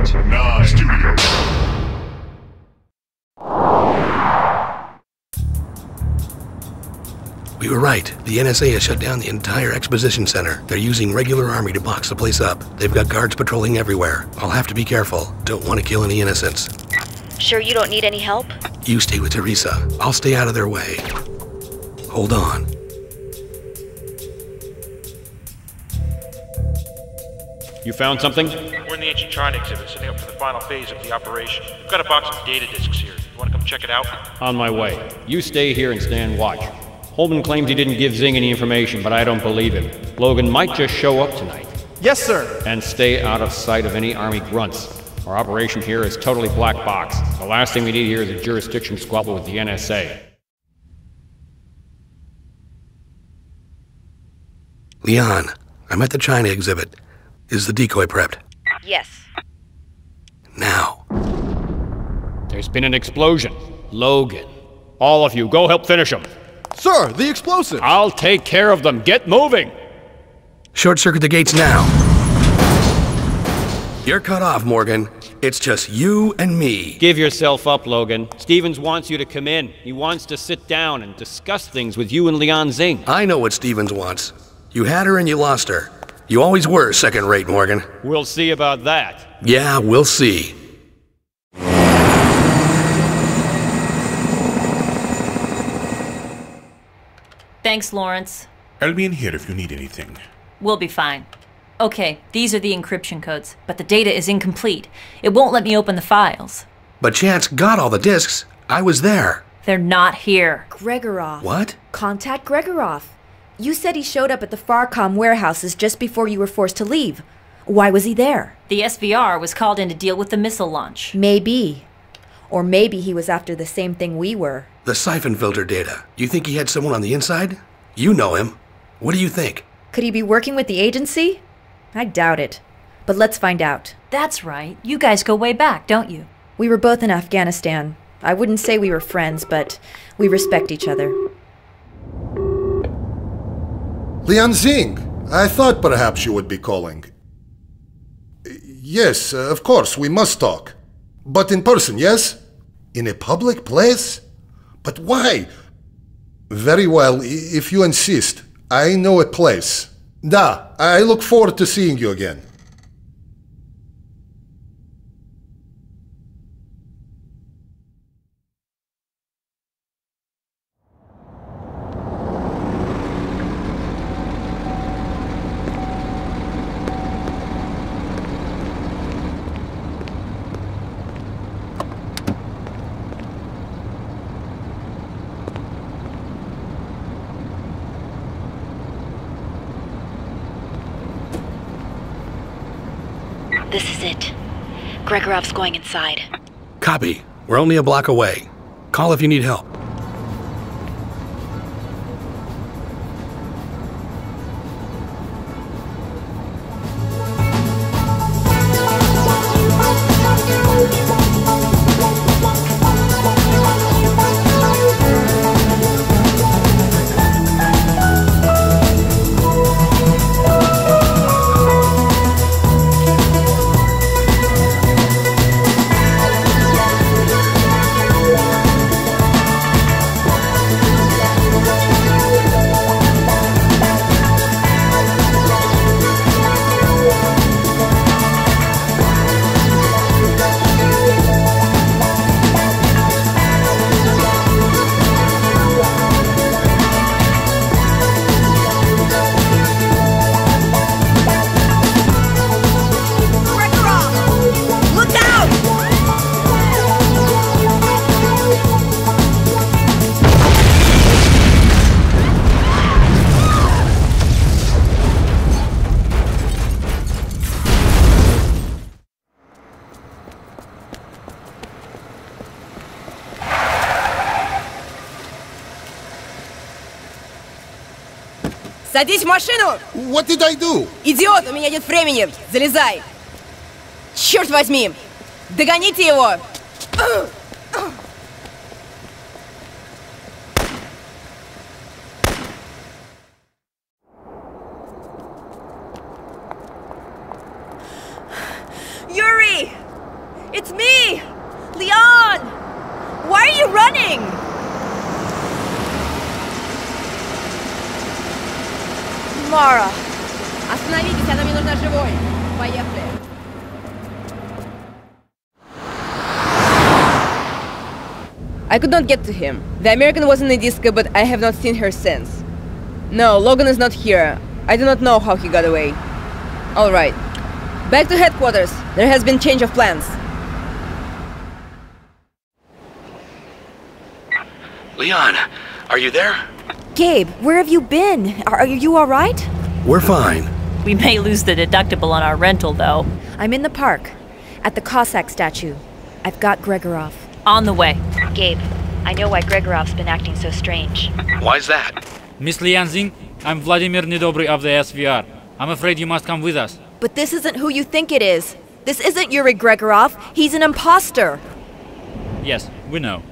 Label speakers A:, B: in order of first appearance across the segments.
A: eight, nine, studio.
B: We were right. The NSA has shut down the entire exposition center. They're using regular army to box the place up. They've got guards patrolling everywhere. I'll have to be careful. Don't want to kill any innocents.
C: Sure you don't need any help?
B: You stay with Teresa. I'll stay out of their way. Hold on.
D: You found something?
E: We're in the ancient Shrine exhibit, setting up for the final phase of the operation. We've got a box of data discs here. You want to come check it out?
D: On my way. You stay here and stand watch. Holman claims he didn't give Xing any information, but I don't believe him. Logan might just show up tonight.
F: Yes, sir.
D: And stay out of sight of any Army grunts. Our operation here is totally black box. The last thing we need here is a jurisdiction squabble with the NSA.
B: Lian, I'm at the China exhibit. Is the decoy prepped?
C: Yes.
B: Now.
D: There's been an explosion. Logan. All of you, go help finish him.
F: Sir, the explosive.
D: I'll take care of them. Get moving.
B: Short circuit the gates now. You're cut off, Morgan. It's just you and me.
D: Give yourself up, Logan. Stevens wants you to come in. He wants to sit down and discuss things with you and Lian Xing.
B: I know what Stevens wants. You had her and you lost her. You always were second rate, Morgan.
D: We'll see about that.
B: Yeah, we'll see.
G: Thanks, Lawrence.
A: I'll be in here if you need anything.
G: We'll be fine. Okay, these are the encryption codes, but the data is incomplete. It won't let me open the files.
B: But Chance got all the discs. I was there.
G: They're not here.
H: Gregorov.
B: What?
H: Contact Gregorov. You said he showed up at the PharCom warehouses just before you were forced to leave. Why was he there?
G: The SVR was called in to deal with the missile launch.
H: Maybe. Or maybe he was after the same thing we were.
B: The Syphon Filter data. You think he had someone on the inside? You know him. What do you think?
H: Could he be working with the agency? I doubt it. But let's find out.
G: That's right. You guys go way back, don't you?
H: We were both in Afghanistan. I wouldn't say we were friends, but we respect each other.
I: Lian Xing, I thought perhaps you would be calling. Yes, of course, we must talk. But in person, yes? In a public place? But why? Very well, if you insist. I know a place. Da, I look forward to seeing you again.
C: This is it. Gregorov's going inside.
B: Copy. We're only a block away. Call if you need help.
J: Садись в машину!
I: What did I do?
J: Идиот, у меня нет времени! Залезай! Черт возьми! Догоните его! Остановитесь, она мне нужна живой. Поехали. I could not get to him. The American was in the disco, but I have not seen her since. No, Logan is not here. I do not know how he got away. Alright. Back to headquarters. There has been change of plans.
B: Lian, are you there?
H: Gabe, where have you been? Are, are you alright?
B: We're fine.
G: We may lose the deductible on our rental, though.
H: I'm in the park, at the Cossack statue. I've got Gregorov.
G: On the way.
C: Gabe, I know why Gregorov's been acting so strange.
B: Why's that?
K: Miss Lian Xing, I'm Vladimir Nedobry of the SVR. I'm afraid you must come with us.
H: But this isn't who you think it is. This isn't Yuri Gregorov. He's an imposter.
K: Yes, we know.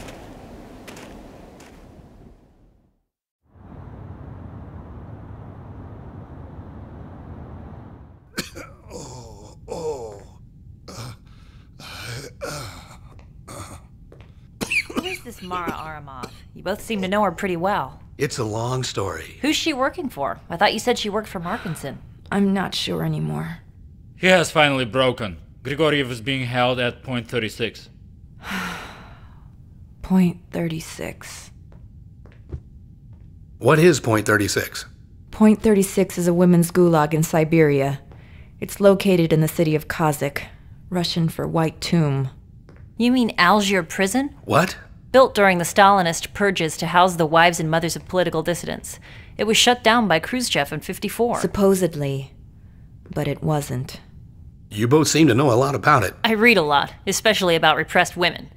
G: Who's this Mara Aramov? You both seem to know her pretty well.
B: It's a long story.
G: Who's she working for? I thought you said she worked for Markinson.
H: I'm not sure anymore.
K: He has finally broken. Gregorov is being held at point 36.
H: Point 36.
B: What is Point 36?
H: Point 36 is a women's gulag in Siberia. It's located in the city of Kazakh, Russian for White Tomb.
G: You mean Aljir prison?
B: What?
G: Built during the Stalinist purges to house the wives and mothers of political dissidents. It was shut down by Khrushchev in 54.
H: Supposedly. But it wasn't.
B: You both seem to know a lot about it.
G: I read a lot, especially about repressed women.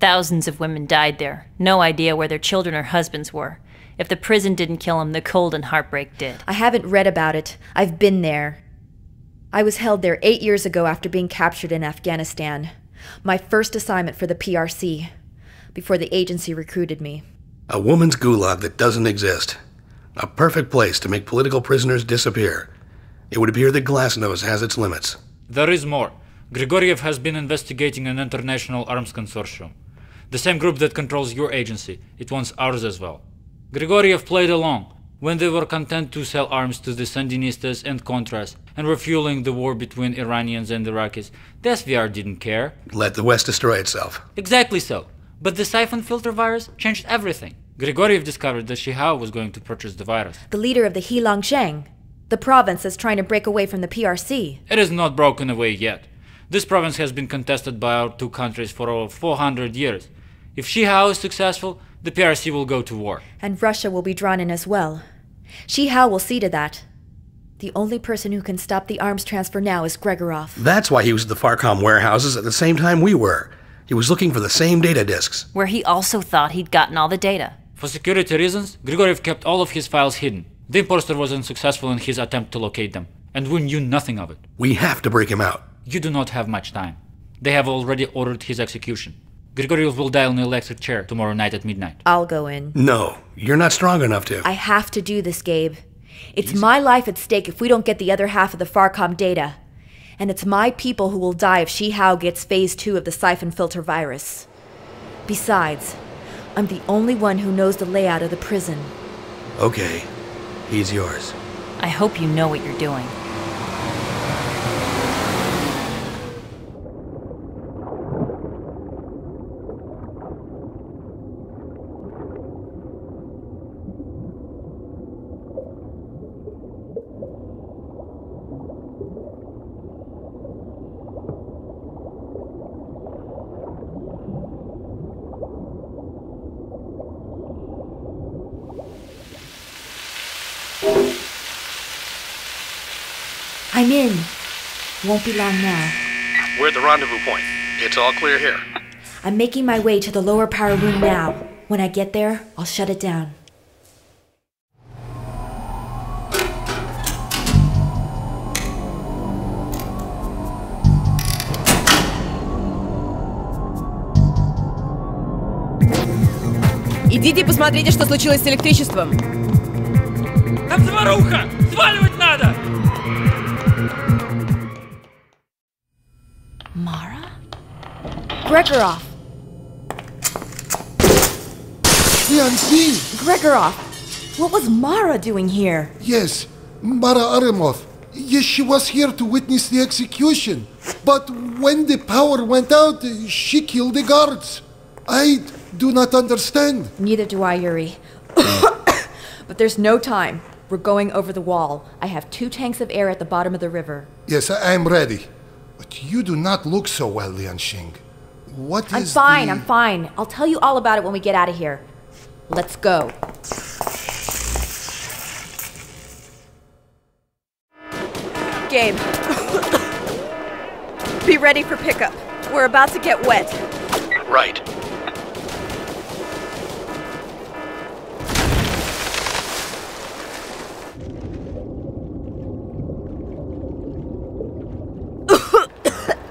G: Thousands of women died there, no idea where their children or husbands were. If the prison didn't kill them, the cold and heartbreak did.
H: I haven't read about it. I've been there. I was held there eight years ago after being captured in Afghanistan. My first assignment for the PRC, before the agency recruited me.
B: A woman's gulag that doesn't exist. A perfect place to make political prisoners disappear. It would appear that Glasnost has its limits.
K: There is more. Gregorov has been investigating an international arms consortium. The same group that controls your agency. It wants ours as well. Gregorov played along when they were content to sell arms to the Sandinistas and Contras and were fueling the war between Iranians and Iraqis. The SVR didn't care.
B: Let the West destroy itself.
K: Exactly so. But the Syphon Filter virus changed everything. Gregorov discovered that Shihao was going to purchase the virus.
H: The leader of the Heilong Sheng, the province is trying to break away from the PRC.
K: It is not broken away yet. This province has been contested by our two countries for over 400 years. If Shihao is successful, the PRC will go to war.
H: And Russia will be drawn in as well. Shihao will see to that. The only person who can stop the arms transfer now is Gregorov.
B: That's why he was at the PharCom warehouses at the same time we were. He was looking for the same data disks.
G: Where he also thought he'd gotten all the data.
K: For security reasons, Gregorov kept all of his files hidden. The imposter was unsuccessful in his attempt to locate them, and we knew nothing of it.
B: We have to break him out.
K: You do not have much time. They have already ordered his execution. Gregorov will die on the electric chair tomorrow night at midnight.
H: I'll go in.
B: No, you're not strong enough to.
H: I have to do this, Gabe. It's my life at stake if we don't get the other half of the PharCom data. And it's my people who will die if Shihao gets phase two of the Syphon Filter virus. Besides, I'm the only one who knows the layout of the prison.
B: Okay, he's yours.
G: I hope you know what you're doing.
H: I'm in Won't be long now.
B: We're at the rendezvous point. It's all clear here.
H: I'm making my way to the lower power room now. When I get there, I'll shut it down.
J: Идите посмотрите, что случилось с электричеством.
K: Там заваруха! Сваливать
H: Gregorov!
I: Lian Xing!
H: Gregorov! What was Mara doing here?
I: Yes, Mara Aramov. Yes, she was here to witness the execution. But when the power went out, she killed the guards. I do not understand.
H: Neither do I, Yuri. but there's no time. We're going over the wall. I have two tanks of air at the bottom of the river.
I: Yes, I am ready. But you do not look so well, Lian Xing. What is
H: I'm fine,
I: the-
H: I'm fine. I'll tell you all about it when we get out of here. Let's go. Gabe. Be ready for pickup. We're about to get wet.
B: Right.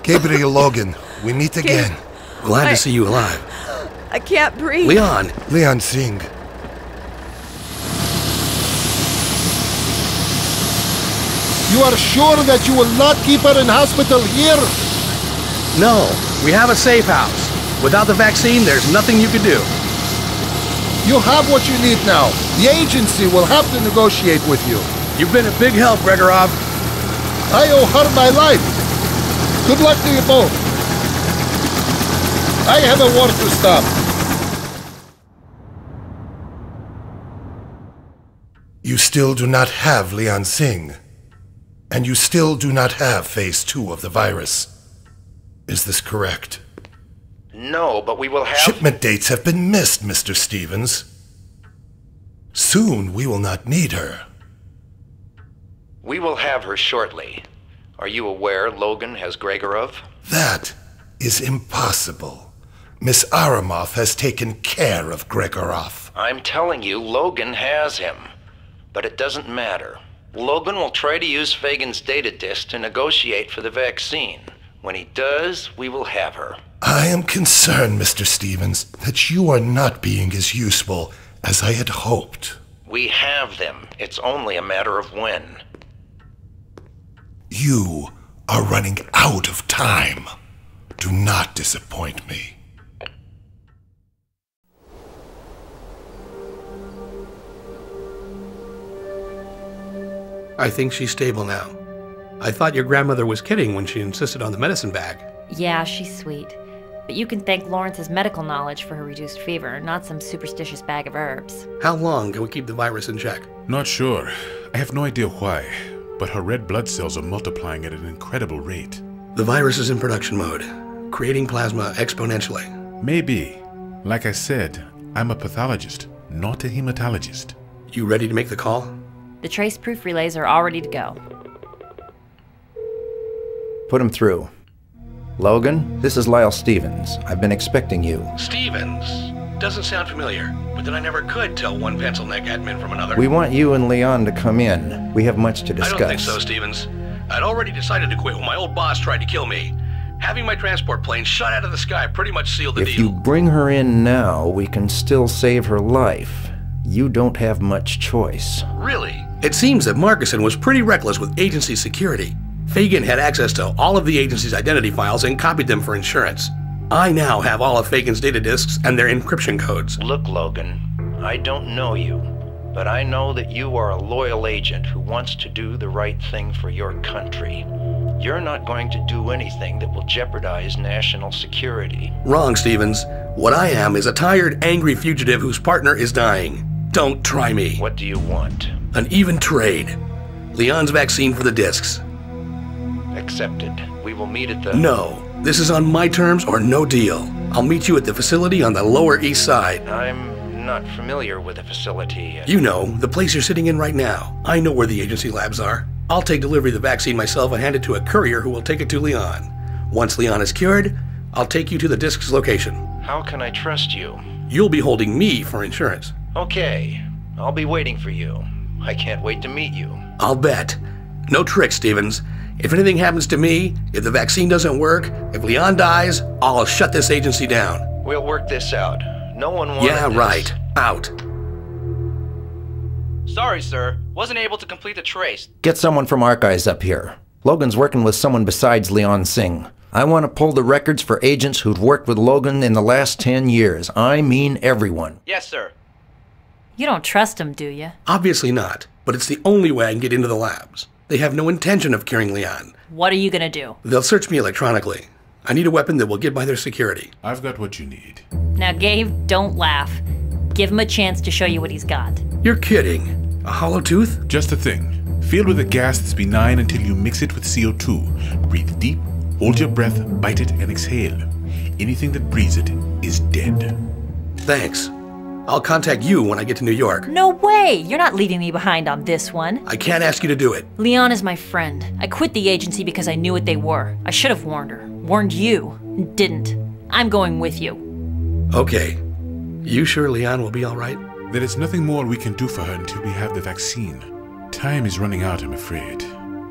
I: Gabriel Logan, we meet again.
B: Glad
H: I-
B: to see you alive.
H: I can't breathe.
B: Lian,
I: Lian Xing. You are sure that you will not keep her in hospital here?
B: no, we have a safe house. Without the vaccine, there's nothing you can do.
I: You have what you need now. The agency will have to negotiate with you.
B: You've been a big help, Gregorov.
I: I owe her my life. Good luck to you both. I have a war to stop. You still do not have Lian Xing. And you still do not have phase two of the virus. Is this correct?
L: No, but we will have.
I: Shipment dates have been missed, Mr. Stevens. Soon we will not need her.
L: We will have her shortly. Are you aware Logan has Gregorov?
I: That is impossible. Miss Aramov has taken care of Gregorov.
L: I'm telling you, Logan has him. But it doesn't matter. Logan will try to use Phagan's data disk to negotiate for the vaccine. When he does, we will have her.
I: I am concerned, Mr. Stevens, that you are not being as useful as I had hoped.
L: We have them. It's only a matter of when.
I: You are running out of time. Do not disappoint me.
B: I think she's stable now. I thought your grandmother was kidding when she insisted on the medicine bag.
G: Yeah, she's sweet. But you can thank Lawrence's medical knowledge for her reduced fever, not some superstitious bag of herbs.
B: How long can we keep the virus in check?
A: Not sure. I have no idea why, but her red blood cells are multiplying at an incredible rate.
B: The virus is in production mode, creating plasma exponentially.
A: Maybe. Like I said, I'm a pathologist, not a hematologist.
B: You ready to make the call?
G: The trace proof relays are all ready to go.
M: Put him through. Logan, this is Lyle Stevens. I've been expecting you.
B: Stevens. Doesn't sound familiar, but then I never could tell one pencil neck admin from another.
M: We want you and Lian to come in. We have much to discuss.
B: I don't think so, Stevens. I'd already decided to quit when my old boss tried to kill me. Having my transport plane shot out of the sky pretty much sealed the
M: If
B: deal.
M: you bring her in now, we can still save her life. You don't have much choice.
B: Really? It seems that Markinson was pretty reckless with agency security. Phagan had access to all of the agency's identity files and copied them for insurance. I now have all of Phagan's data disks and their encryption codes.
L: Look, Logan, I don't know you, but I know that you are a loyal agent who wants to do the right thing for your country. You're not going to do anything that will jeopardize national security.
B: Wrong, Stevens. What I am is a tired, angry fugitive whose partner is dying. Don't try me.
L: What do you want?
B: An even trade. Lian's vaccine for the discs.
L: Accepted. We will meet at the.
B: No. This is on my terms or no deal. I'll meet you at the facility on the Lower East Side.
L: I'm not familiar with the facility.
B: You know, the place you're sitting in right now. I know where the agency labs are. I'll take delivery of the vaccine myself and hand it to a courier who will take it to Lian. Once Lian is cured, I'll take you to the disc's location.
L: How can I trust you?
B: You'll be holding me for insurance.
L: Okay, I'll be waiting for you. I can't wait to meet you.
B: I'll bet. No tricks, Stevens. If anything happens to me, if the vaccine doesn't work, if Lian dies, I'll shut this agency down.
L: We'll work this out. No one wanted
B: Yeah,
L: this.
B: right. Out.
N: Sorry, sir. Wasn't able to complete the trace.
M: Get someone from Archives up here. Logan's working with someone besides Lian Xing. I want to pull the records for agents who've worked with Logan in the last 10 years. I mean everyone.
N: Yes, sir.
G: You don't trust them, do you?
B: Obviously not, but it's the only way I can get into the labs. They have no intention of curing Lian.
G: What are you gonna do?
B: They'll search me electronically. I need a weapon that will get by their security.
A: I've got what you need.
G: Now, Gabe, don't laugh. Give him a chance to show you what he's got.
B: You're kidding. A hollow tooth?
A: Just a thing. Filled with a gas that's benign until you mix it with CO2. Breathe deep, hold your breath, bite it, and exhale. Anything that breathes it is dead.
B: Thanks. I'll contact you when I get to New York.
G: No way! You're not leaving me behind on this one.
B: I can't ask you to do it.
G: Lian is my friend. I quit the agency because I knew what they were. I should have warned her. Warned you. Didn't. I'm going with you.
B: Okay. You sure Lian will be alright?
A: There is nothing more we can do for her until we have the vaccine. Time is running out, I'm afraid.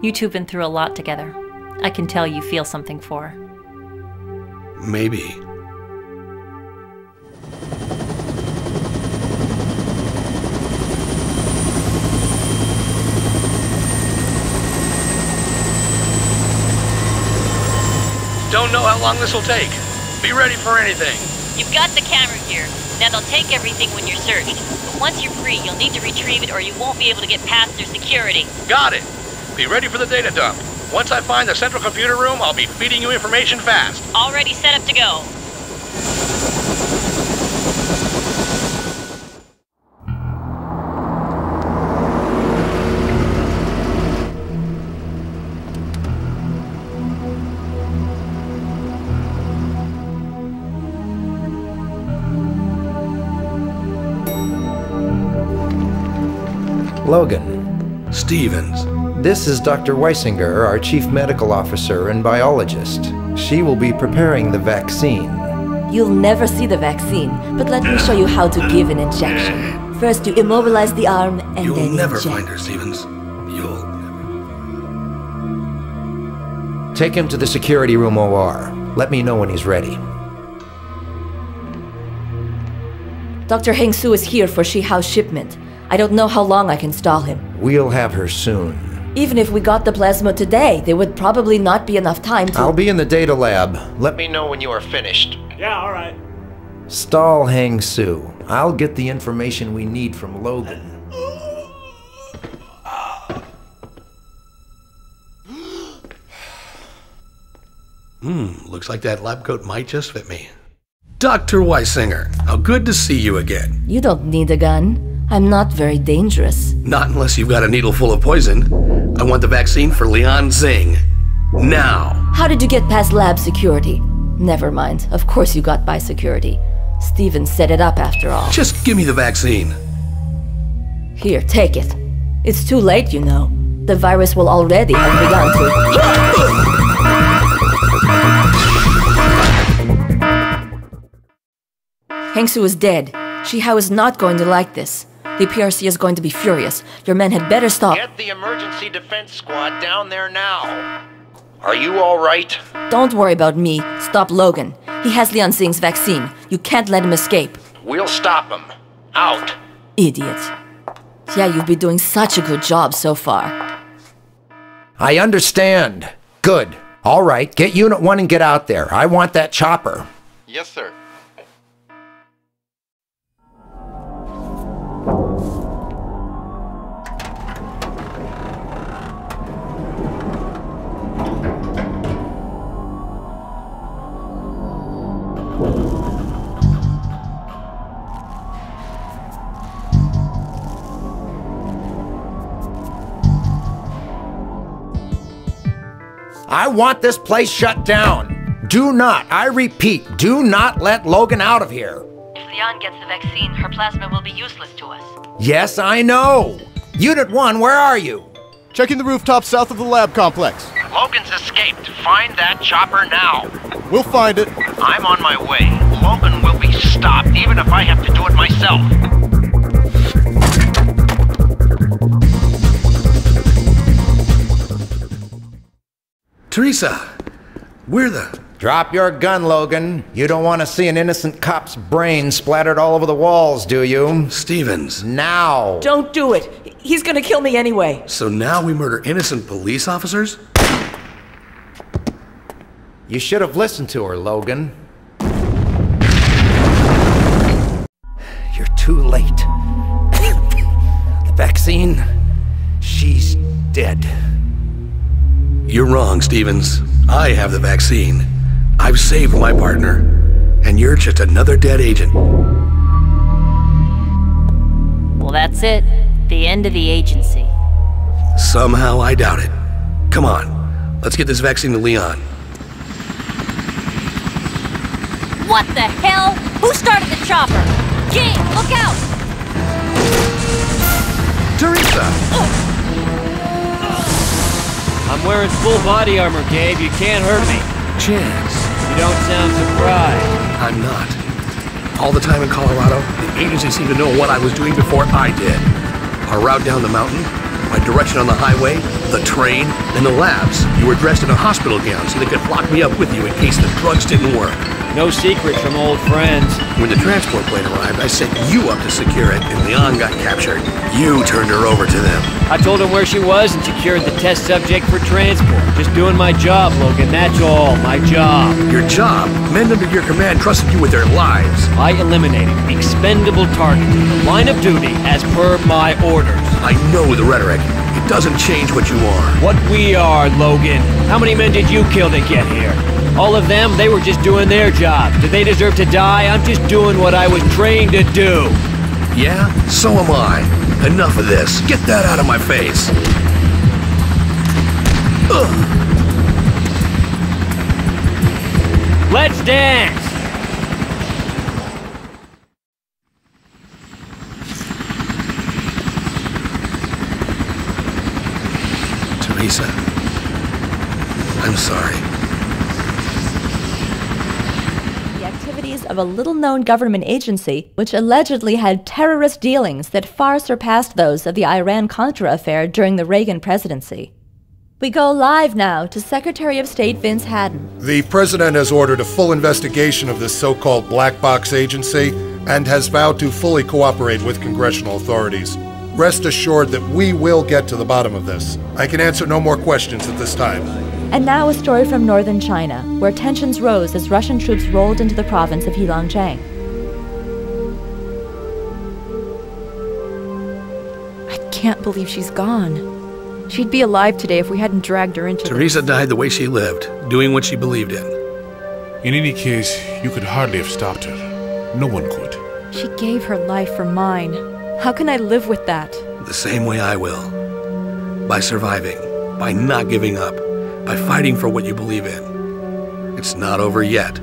G: You two have been through a lot together. I can tell you feel something for her.
B: Maybe. How long this will take. Be ready for anything.
G: You've got the camera here. Now they'll take everything when you're searched. But once you're free, you'll need to retrieve it or you won't be able to get past their security.
B: Got it. Be ready for the data dump. Once I find the central computer room, I'll be feeding you information fast.
G: Already set up to go.
B: Stevens.
M: This is Dr. Weisinger, our chief medical officer and biologist. She will be preparing the vaccine.
O: You'll never see the vaccine, but let me show you how to give an injection. First, you immobilize the arm and
B: You'll
O: then
B: never
O: inject.
B: find her, Stevens. You'll.
M: Take him to the security room OR. Let me know when he's ready.
O: Dr. Heng Su is here for Shihao's shipment. I don't know how long I can stall him.
M: We'll have her soon.
O: Even if we got the plasma today, there would probably not be enough time to.
M: I'll be in the data lab. Let
L: me know when you are finished.
P: Yeah, alright.
M: Stall Hang Su. I'll get the information we need from Logan.
B: Hmm, looks like that lab coat might just fit me. Dr. Weisinger, how good to see you again.
O: You don't need a gun. I'm not very dangerous.
B: Not unless you've got a needle full of poison. I want the vaccine for Lian Xing. Now.
O: How did you get past lab security? Never mind. Of course you got by security. Steven set it up after all.
B: Just give me the vaccine.
O: Here, take it. It's too late, you know. The virus will already have begun to. Hengsu is dead. Shihao is not going to like this. The PRC is going to be furious. Your men had better stop.
L: Get the emergency defense squad down there now. Are you all right?
O: Don't worry about me. Stop Logan. He has Lian Xing's vaccine. You can't let him escape.
L: We'll stop him. Out.
O: Idiot. Yeah, you've been doing such a good job so far.
M: I understand. Good. All right, get Unit 1 and get out there. I want that chopper.
L: Yes, sir.
M: I want this place shut down. Do not, I repeat, do not let Logan out of here.
G: If Lian gets the vaccine, her plasma will be useless to us.
M: Yes, I know. Unit 1, where are you?
F: Checking the rooftop south of the lab complex.
L: Logan's escaped. Find that chopper now.
F: We'll find it.
L: I'm on my way. Logan will be stopped, even if I have to do it myself.
B: Teresa, we're the.
M: Drop your gun, Logan. You don't want to see an innocent cop's brain splattered all over the walls, do you?
B: Stevens.
M: Now.
O: Don't do it. He's gonna kill me anyway.
B: So now we murder innocent police officers?
M: You should have listened to her, Logan. You're too late. the vaccine, she's dead.
B: You're wrong, Stevens. I have the vaccine. I've saved my partner. And you're just another dead agent.
G: Well, that's it. The end of the agency.
B: Somehow I doubt it. Come on, let's get this vaccine to Lian.
G: What the hell? Who started the chopper? Gabe, look out!
M: Teresa!
Q: I'm wearing full body armor, Gabe. You can't hurt me.
B: Chance.
Q: You don't sound surprised.
B: I'm not. All the time in Colorado, the agency seemed to know what I was doing before I did. Our route down the mountain, my direction on the highway, the train, and the labs. You were dressed in a hospital gown so they could lock me up with you in case the drugs didn't work.
Q: No secrets from old friends.
B: When the transport plane arrived, I set you up to secure it, and Lian got captured. You turned her over to them.
Q: I told him where she was and secured the test subject for transport. Just doing my job, Logan. That's all. My job.
B: Your job? Men under your command trusted you with their lives.
Q: I eliminated expendable targets. Line of duty as per my orders.
B: I know the rhetoric. It doesn't change what you are.
Q: What we are, Logan. How many men did you kill to get here? All of them, they were just doing their job. Do they deserve to die? I'm just doing what I was trained to do.
B: Yeah? So am I. Enough of this. Get that out of my face. Ugh.
Q: Let's dance!
B: Teresa. I'm sorry.
H: The activities of a little known government agency which allegedly had terrorist dealings that far surpassed those of the Iran Contra affair during the Reagan presidency. We go live now to Secretary of State Vince Hadden.
I: The President has ordered a full investigation of this so called black box agency and has vowed to fully cooperate with congressional authorities. Rest assured that we will get to the bottom of this. I can answer no more questions at this time.
H: And now a story from northern China, where tensions rose as Russian troops rolled into the province of Heilongjiang. I can't believe she's gone. She'd be alive today if we hadn't dragged her into
B: Teresa died the way she lived, doing what she believed in.
A: In any case, you could hardly have stopped her. No one could.
H: She gave her life for mine. How can I live with that?
B: The same way I will. By surviving, by not giving up, by fighting for what you believe in. It's not over yet.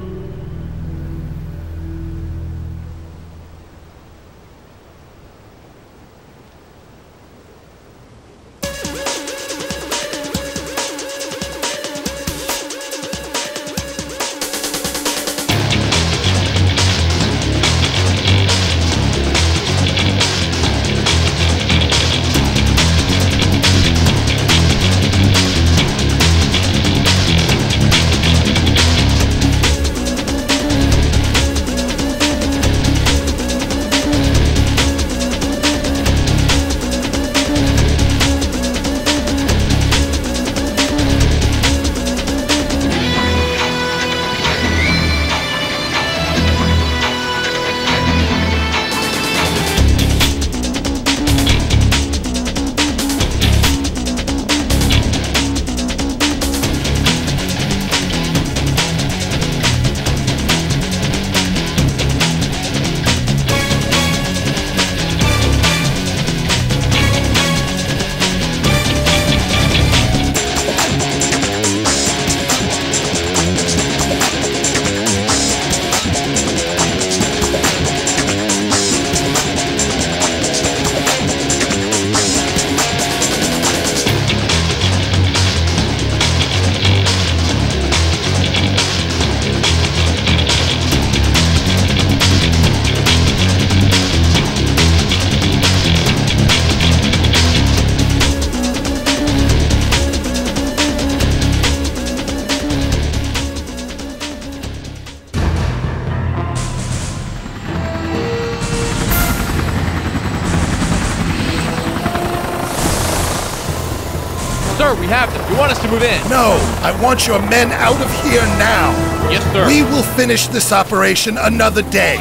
I: Want your men out of here now.
R: Yes, sir.
I: We will finish this operation another day.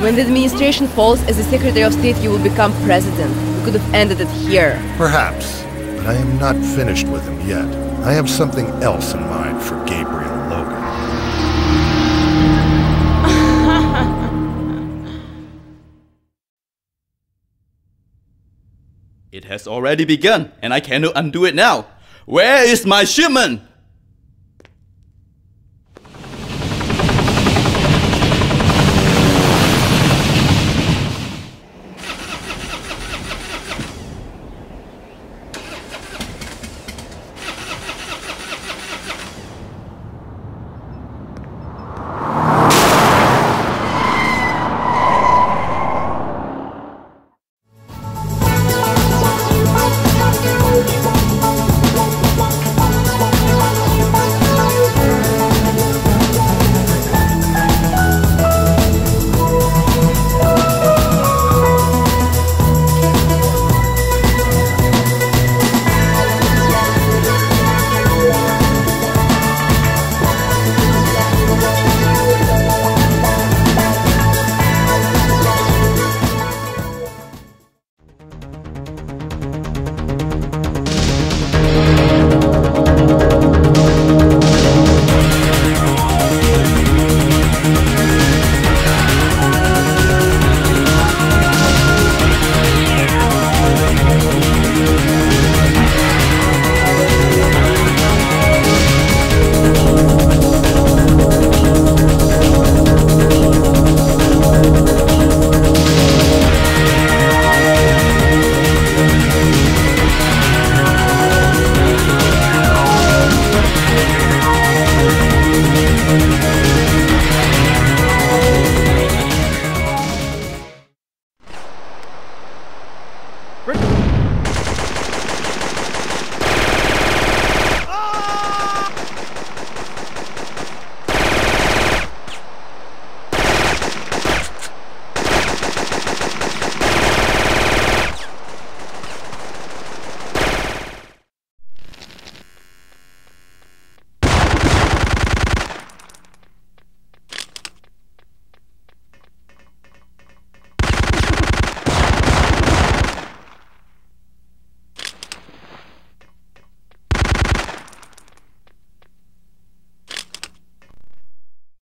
J: When the administration falls, as the Secretary of State, you will become president. We could have ended it here.
I: Perhaps, but I am not finished with him yet. I have something else in mind for Gabriel Logan.
S: It has already begun, and I cannot undo it now. Where is my shipment?